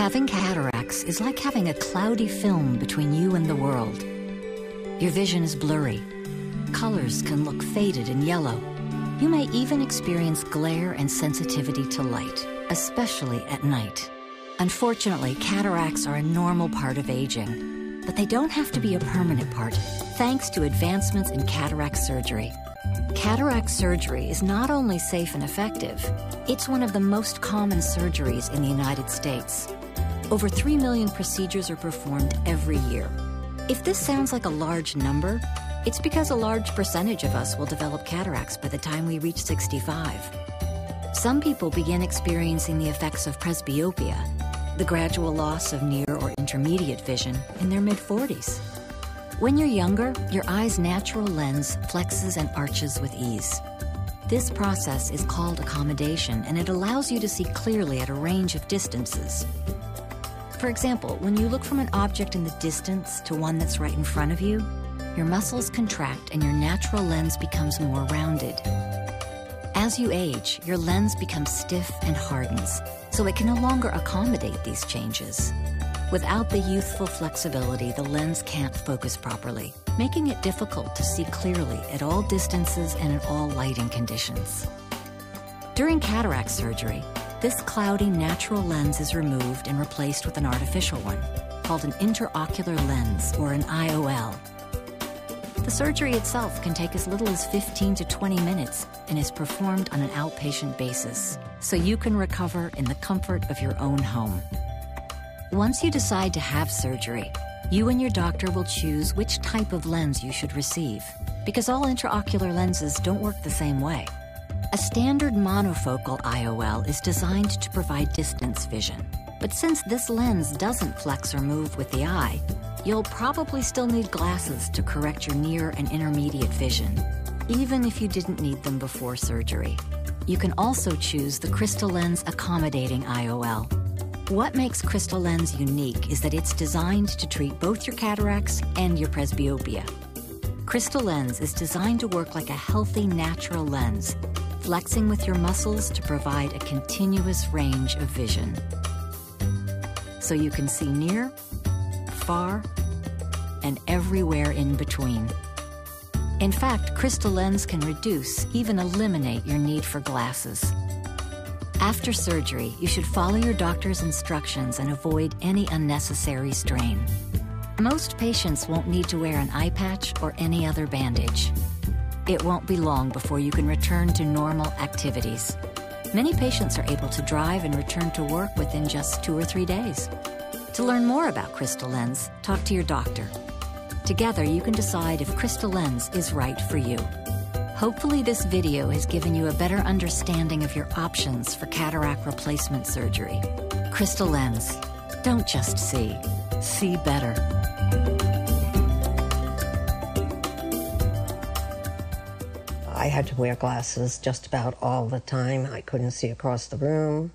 Having cataracts is like having a cloudy film between you and the world. Your vision is blurry. Colors can look faded and yellow. You may even experience glare and sensitivity to light, especially at night. Unfortunately, cataracts are a normal part of aging, but they don't have to be a permanent part thanks to advancements in cataract surgery. Cataract surgery is not only safe and effective, it's one of the most common surgeries in the United States. Over 3 million procedures are performed every year. If this sounds like a large number, it's because a large percentage of us will develop cataracts by the time we reach 65. Some people begin experiencing the effects of presbyopia, the gradual loss of near or intermediate vision, in their mid 40s. When you're younger, your eye's natural lens flexes and arches with ease. This process is called accommodation and it allows you to see clearly at a range of distances. For example, when you look from an object in the distance to one that's right in front of you, your muscles contract and your natural lens becomes more rounded. As you age, your lens becomes stiff and hardens, so it can no longer accommodate these changes. Without the youthful flexibility, the lens can't focus properly, making it difficult to see clearly at all distances and in all lighting conditions. During cataract surgery, this cloudy natural lens is removed and replaced with an artificial one, called an intraocular lens or an IOL. The surgery itself can take as little as 15 to 20 minutes and is performed on an outpatient basis, so you can recover in the comfort of your own home. Once you decide to have surgery, you and your doctor will choose which type of lens you should receive, because all intraocular lenses don't work the same way. A standard monofocal IOL is designed to provide distance vision. But since this lens doesn't flex or move with the eye, you'll probably still need glasses to correct your near and intermediate vision, even if you didn't need them before surgery. You can also choose the Crystalens Accommodating IOL, what makes Crystalens unique is that it's designed to treat both your cataracts and your presbyopia. Crystalens is designed to work like a healthy, natural lens, flexing with your muscles to provide a continuous range of vision. So you can see near, far, and everywhere in between. In fact, Crystalens can reduce, even eliminate your need for glasses. After surgery, you should follow your doctor's instructions and avoid any unnecessary strain. Most patients won't need to wear an eye patch or any other bandage. It won't be long before you can return to normal activities. Many patients are able to drive and return to work within just two or three days. To learn more about Crystalens, talk to your doctor. Together, you can decide if Crystalens is right for you. Hopefully this video has given you a better understanding of your options for cataract replacement surgery. Crystalens. Don't just see, see better. I had to wear glasses just about all the time. I couldn't see across the room.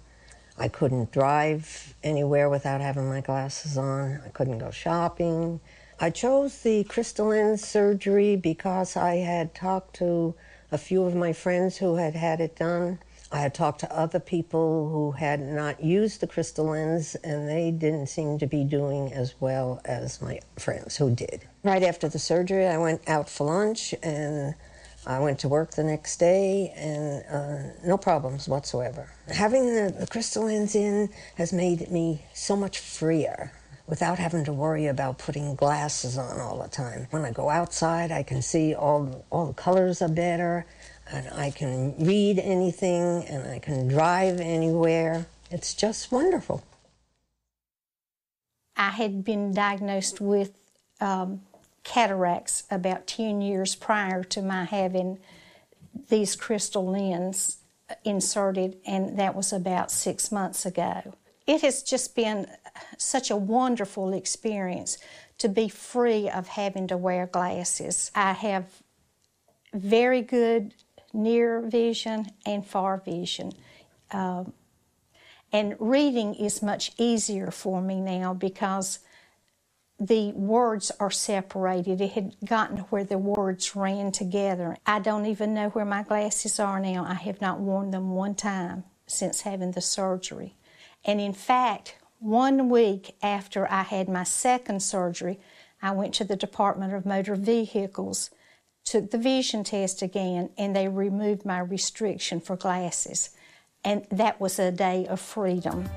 I couldn't drive anywhere without having my glasses on. I couldn't go shopping. I chose the Crystalens surgery because I had talked to a few of my friends who had had it done. I had talked to other people who had not used the Crystalens, and they didn't seem to be doing as well as my friends who did. Right after the surgery, I went out for lunch and I went to work the next day, and uh, no problems whatsoever. Having the, the Crystalens in has made me so much freer without having to worry about putting glasses on all the time. When I go outside, I can see all, all the colors are better, and I can read anything, and I can drive anywhere. It's just wonderful. I had been diagnosed with um, cataracts about 10 years prior to my having these Crystalens inserted, and that was about six months ago. It has just been such a wonderful experience to be free of having to wear glasses. I have very good near vision and far vision. Um, and reading is much easier for me now because the words are separated. It had gotten to where the words ran together. I don't even know where my glasses are now. I have not worn them one time since having the surgery. And in fact, one week after I had my second surgery, I went to the Department of Motor Vehicles, took the vision test again, and they removed my restriction for glasses. And that was a day of freedom.